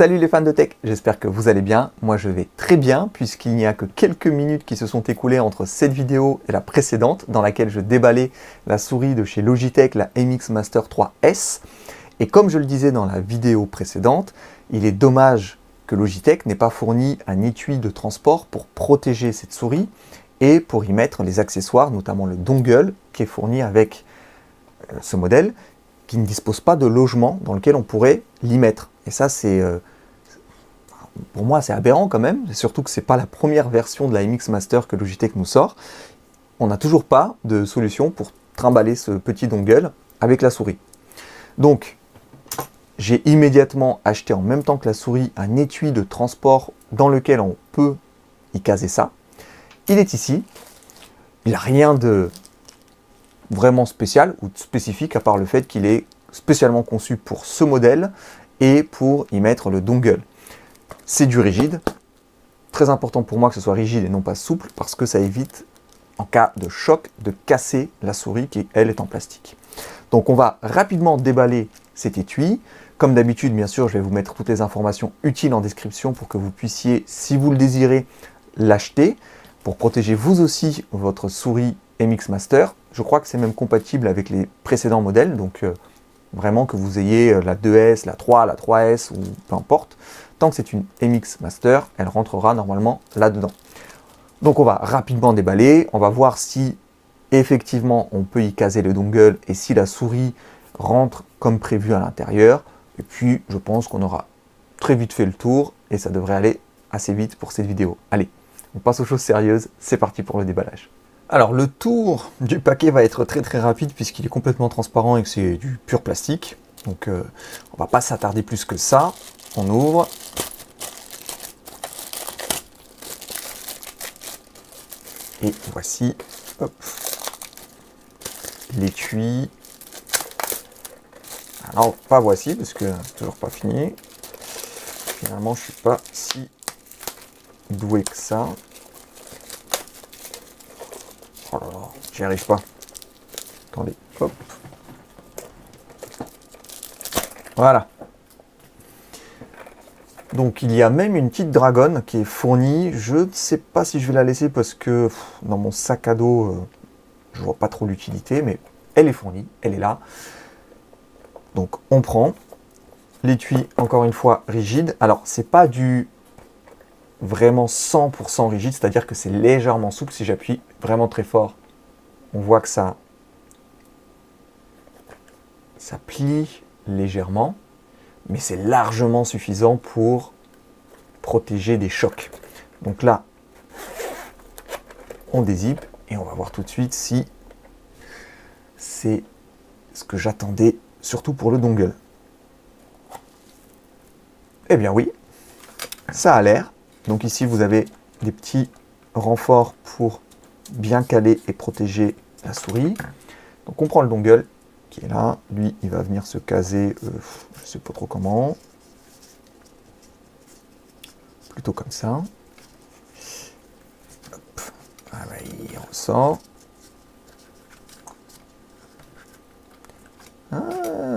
Salut les fans de tech, j'espère que vous allez bien. Moi je vais très bien puisqu'il n'y a que quelques minutes qui se sont écoulées entre cette vidéo et la précédente dans laquelle je déballais la souris de chez Logitech, la MX Master 3S. Et comme je le disais dans la vidéo précédente, il est dommage que Logitech n'ait pas fourni un étui de transport pour protéger cette souris et pour y mettre les accessoires, notamment le dongle qui est fourni avec euh, ce modèle, qui ne dispose pas de logement dans lequel on pourrait l'y mettre. Et ça, c'est euh, pour moi, c'est aberrant quand même, surtout que ce n'est pas la première version de la MX Master que Logitech nous sort. On n'a toujours pas de solution pour trimballer ce petit dongle avec la souris. Donc, j'ai immédiatement acheté en même temps que la souris un étui de transport dans lequel on peut y caser ça. Il est ici. Il n'a rien de vraiment spécial ou spécifique à part le fait qu'il est spécialement conçu pour ce modèle et pour y mettre le dongle. C'est du rigide. Très important pour moi que ce soit rigide et non pas souple parce que ça évite, en cas de choc, de casser la souris qui, elle, est en plastique. Donc on va rapidement déballer cet étui. Comme d'habitude, bien sûr, je vais vous mettre toutes les informations utiles en description pour que vous puissiez, si vous le désirez, l'acheter pour protéger vous aussi votre souris MX Master. Je crois que c'est même compatible avec les précédents modèles, donc euh, Vraiment que vous ayez euh, la 2S, la 3, la 3S ou peu importe. Tant que c'est une MX Master, elle rentrera normalement là-dedans. Donc on va rapidement déballer, on va voir si effectivement on peut y caser le dongle et si la souris rentre comme prévu à l'intérieur. Et puis je pense qu'on aura très vite fait le tour et ça devrait aller assez vite pour cette vidéo. Allez, on passe aux choses sérieuses, c'est parti pour le déballage. Alors le tour du paquet va être très très rapide puisqu'il est complètement transparent et que c'est du pur plastique. Donc euh, on va pas s'attarder plus que ça. On ouvre. Et voici l'étui. Alors pas voici parce que toujours pas fini. Finalement je suis pas si doué que ça. Oh là j'y arrive pas. Attendez, hop. Voilà. Donc il y a même une petite dragonne qui est fournie. Je ne sais pas si je vais la laisser parce que dans mon sac à dos, je euh, je vois pas trop l'utilité, mais elle est fournie, elle est là. Donc on prend l'étui, encore une fois, rigide. Alors c'est pas du vraiment 100% rigide, c'est-à-dire que c'est légèrement souple. Si j'appuie vraiment très fort, on voit que ça, plie légèrement, mais c'est largement suffisant pour protéger des chocs. Donc là, on dézippe et on va voir tout de suite si c'est ce que j'attendais, surtout pour le dongle. Eh bien oui, ça a l'air. Donc ici, vous avez des petits renforts pour bien caler et protéger la souris. Donc on prend le dongle qui est là. Lui, il va venir se caser, euh, je ne sais pas trop comment. Plutôt comme ça. Ah il ressort. Ah,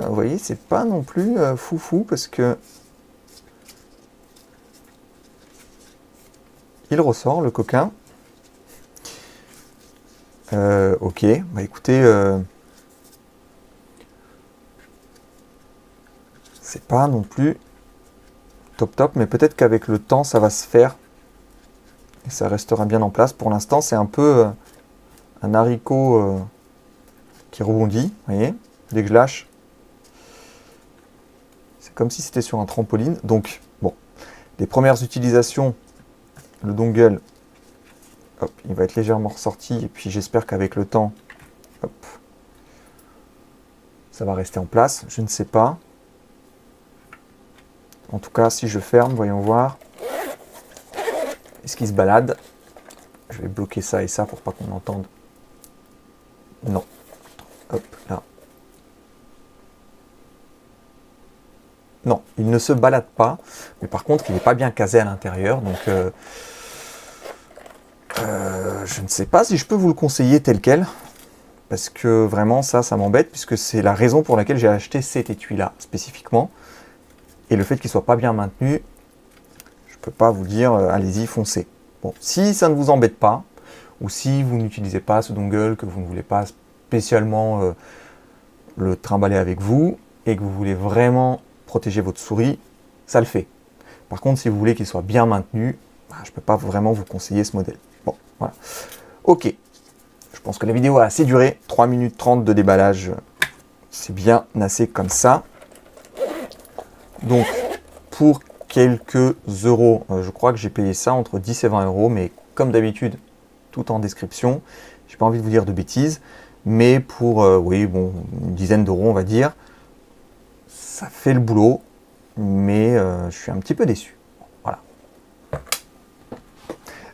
vous voyez, c'est pas non plus euh, foufou parce que il ressort, le coquin. Euh, ok, bah écoutez, euh, c'est pas non plus top top, mais peut-être qu'avec le temps, ça va se faire et ça restera bien en place. Pour l'instant, c'est un peu euh, un haricot qui rebondit, voyez, dès que je lâche. C'est comme si c'était sur un trampoline. Donc, bon, les premières utilisations le dongle, il va être légèrement ressorti. Et puis j'espère qu'avec le temps, ça va rester en place. Je ne sais pas. En tout cas, si je ferme, voyons voir. Est-ce qu'il se balade? Je vais bloquer ça et ça pour pas qu'on entende. Non. Hop, là. Non, il ne se balade pas. Mais par contre, il n'est pas bien casé à l'intérieur. Donc, euh, euh, je ne sais pas si je peux vous le conseiller tel quel, parce que vraiment ça, ça m'embête, puisque c'est la raison pour laquelle j'ai acheté cet étui-là spécifiquement. Et le fait qu'il ne soit pas bien maintenu, je ne peux pas vous dire euh, allez-y, foncez. Bon, si ça ne vous embête pas, ou si vous n'utilisez pas ce dongle, que vous ne voulez pas spécialement le trimballer avec vous, et que vous voulez vraiment protéger votre souris, ça le fait. Par contre, si vous voulez qu'il soit bien maintenu, bah, je peux pas vraiment vous conseiller ce modèle. Bon, voilà. Ok. Je pense que la vidéo a assez duré. 3 minutes 30 de déballage. C'est bien assez comme ça. Donc, pour quelques euros, euh, je crois que j'ai payé ça entre 10 et 20 euros, mais comme d'habitude, tout en description. J'ai pas envie de vous dire de bêtises, mais pour, euh, oui, bon, une dizaine d'euros, on va dire, ça fait le boulot, mais euh, je suis un petit peu déçu. Voilà.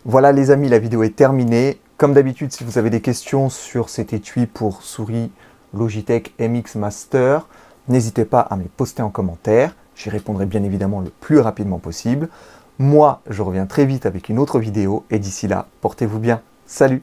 Voilà les amis, la vidéo est terminée. Comme d'habitude, si vous avez des questions sur cet étui pour souris Logitech MX Master, n'hésitez pas à me les poster en commentaire. J'y répondrai bien évidemment le plus rapidement possible. Moi, je reviens très vite avec une autre vidéo et d'ici là, portez-vous bien. Salut